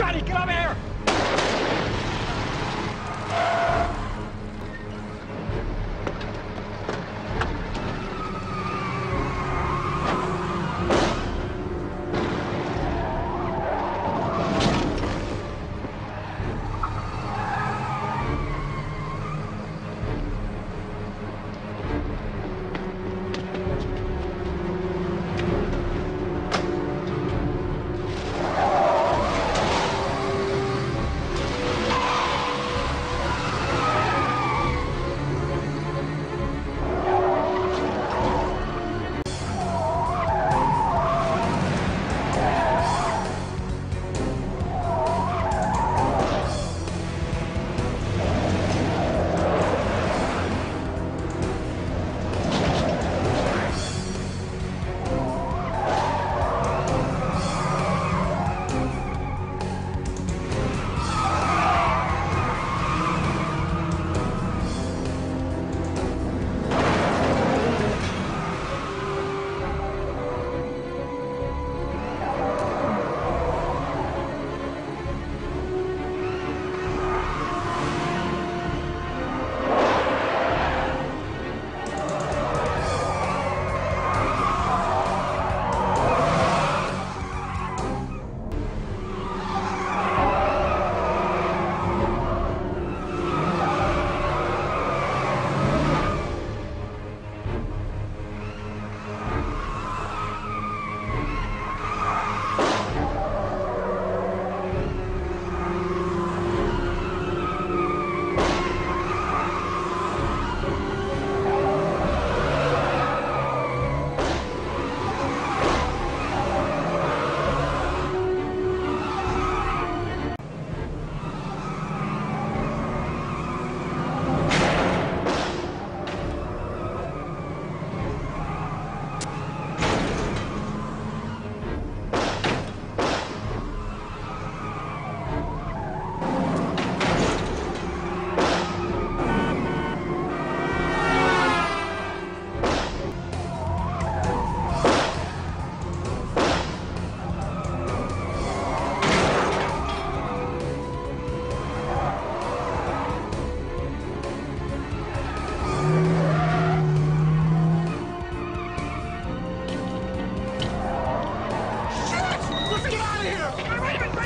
Johnny, get over here!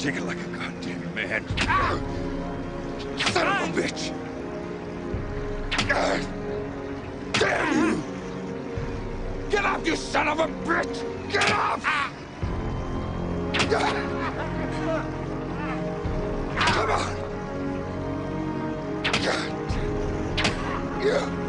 Take it like a goddamn man. Son of a bitch! Damn you! Get up, you son of a bitch! Get up! Come on! Yeah.